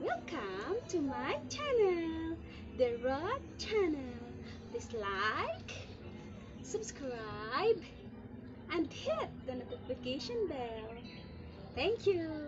Welcome to my channel, The Rod Channel. Please like, subscribe, and hit the notification bell. Thank you.